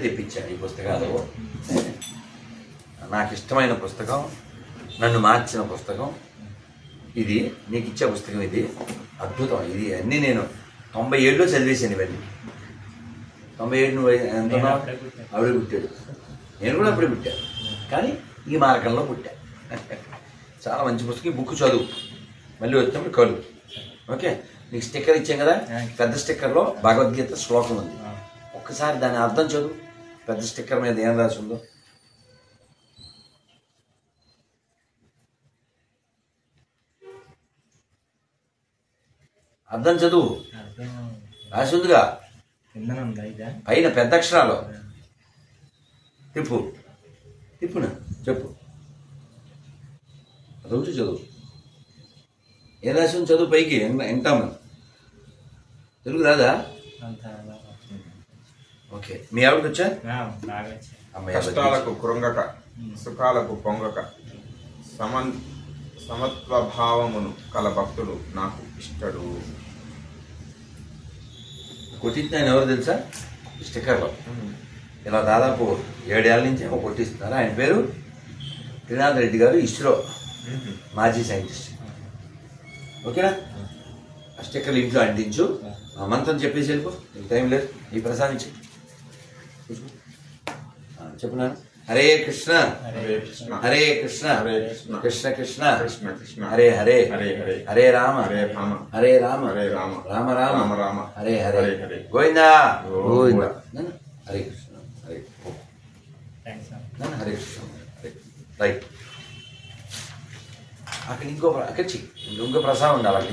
తెప్పించాను ఈ పుస్తకాలు. నాకు ఇష్టమైన పుస్తకం నన్ను మార్చిన పుస్తకం ఇది నీకు ఇచ్చే పుస్తకం ఇది. అద్భుతం. ఇది అన్నీ నేను తొంభై ఏడులో చదివేశాను ఇవన్నీ. తొంభై ఏడు నువ్వు ఎంత. ఆవిడే పుట్టాడు. నేను కూడా అప్పుడే పుట్టాను కానీ ఈ మార్గంలో పుట్టా. చాలా మంచి పుస్తకం. ఈ బుక్ చదువు. మళ్ళీ వచ్చినప్పుడు కలు. ఓకే? నీకు స్టిక్కర్ ఇచ్చాం కదా? పెద్ద స్టిక్కర్లో భగవద్గీత శ్లోకం ఉంది. ఒక్కసారి దాని అర్థం చదువు. పెద్ద స్టిక్కర్ మీద ఏం రాసి ఉందో అర్థం. చదువు రాసి ఉందిగా పైన పెద్ద అక్షరాలు. తిప్పు తిప్పునా చెప్పు. రోజు చదువు. ఏ రాసి ఉంది చదువు పైకి? వింట- వింటాము తెలుగు రాదా. ఓకే. మీ ఆవిడకి వచ్చా? కష్టాలకు కృంగక సుఖాలకు పొంగక సమన్ సమత్వభావమును కల భక్తుడు నాకు ఇష్టడు. కొట్టించిన ఆయన ఎవరు తెలుసా? స్టిక్కర్లో ఇలా దాదాపు ఏడేళ్ళ నుంచి ఏమో కొట్టిస్తున్నారు. ఆయన పేరు త్రినాథ్ రెడ్డి గారు ఇస్రో మాజీ సైంటిస్ట్. ఓకేనా? ఆ స్టిక్కర్లు ఇంట్లో అంటించు. ఆ మంత్రం చెప్పేసి వెళ్ళిపో. నీకు టైం లేదు. ఈ ప్రసాదించి. చెప్పున్నాను హరే కృష్ణ. హరే కృష్ణ. హరే కృష్ణ. హరే కృష్ణ. కృష్ణ కృష్ణ. కృష్ణ కృష్ణ. హరే హరే. హరే హరే. హరే రామ. హరే రామ. హరే రామ. హరే రామ. రామ రామ. హరే హరే. గోవిందా. గోవిందా. హరే కృష్ణ. హరే. హరే కృష్ణ. రైట్. అక్కడ ఇంకో అక్కడ ఇంకో ప్రసాదం ఉండాలి